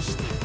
して